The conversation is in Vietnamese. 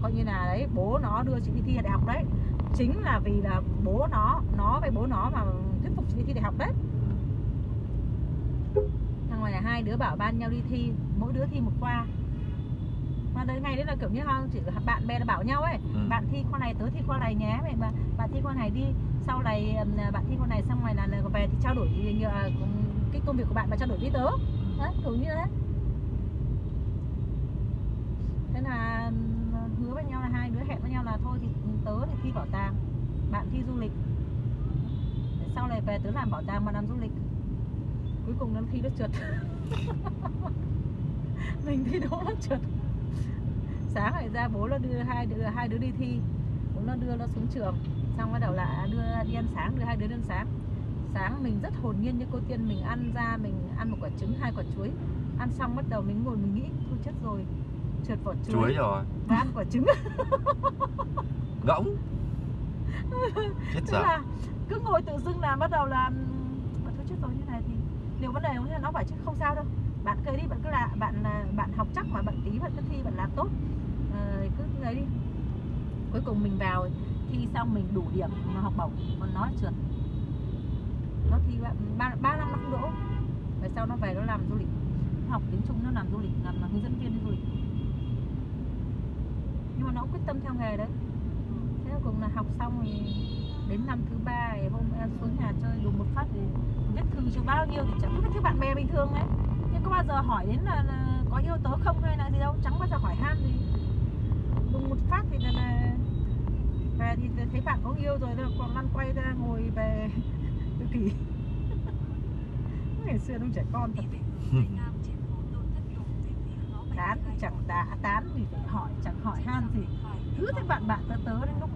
coi như là đấy bố nó đưa chị đi thi đại học đấy. Chính là vì là bố nó nó với bố nó mà thuyết phục chị đi thi đại học đấy. Thằng ngoài là hai đứa bảo ban nhau đi thi mỗi đứa thi một khoa. Mà đấy ngày đấy là kiểu như không chỉ bạn bè là bảo nhau ấy. Ừ. bạn thi khoa này tớ thi khoa này nhé mẹ bạn bạn thi khoa này đi sau này ừm, bạn thi khoa này xong rồi là, về thì trao đổi như, à, cái công việc của bạn và trao đổi với tớ. Đấy kiểu như thế. Thế là ừm, hứa với nhau là hai đứa hẹn với nhau là thôi thì tớ thì thi bảo tàng, bạn thi du lịch. Sau này về tớ làm bảo tàng mà làm du lịch. Cuối cùng nó thi nó trượt. Mình thi đỗ nó trượt. Sáng lại ra bố nó đưa hai đứa hai đứa đi thi. Bố nó đưa nó xuống trường. Xong bắt đầu là đưa đi ăn sáng, đưa hai đứa đi ăn sáng. Sáng mình rất hồn nhiên như cô tiên, mình ăn ra, mình ăn một quả trứng, hai quả chuối. Ăn xong bắt đầu mình ngồi mình nghĩ, thôi chết rồi trượt vỏ chuối, chuối rồi. Và ăn quả trứng. Ngỗng chết Thế là cứ ngồi tự dưng là bắt đầu là mà thôi chết rồi như này thì nếu vấn đề không nó phải chứ? Không sao đâu. Bạn cứ đi bạn cứ là bạn là bạn học chắc mà bạn tí bạn cứ thi bạn làm tốt. Ờ, cứ ấy đi. Cuối cùng mình vào thi xong mình đủ điểm mà học bổng. Còn nó trượt. Nó thi ba, ba, ba năm nó không đỗ. Về sau nó về nó làm du lịch. Học tiếng trung nó làm du lịch làm hướng dẫn viên đi du lịch mà nó cũng quyết tâm theo nghề đấy. Thế cùng là học xong thì đến năm thứ ba thì hôm em xuống nhà chơi đùng một phát thì viết thư cho bao nhiêu thì chẳng biết viết thư bạn bè bình thường đấy nhưng có bao giờ hỏi đến là, là có yêu tớ không hay là gì đâu chẳng bao giờ hỏi han gì. Đùng một phát thì là, là về thì thấy bạn có yêu rồi là còn lăn quay ra ngồi về. Tự kỷ. Ngày xưa nó trẻ con thật. Tán chẳng đã tán thì phải hỏi chẳng hỏi han gì? Cứ thấy bạn bạn tớ tớ đến lúc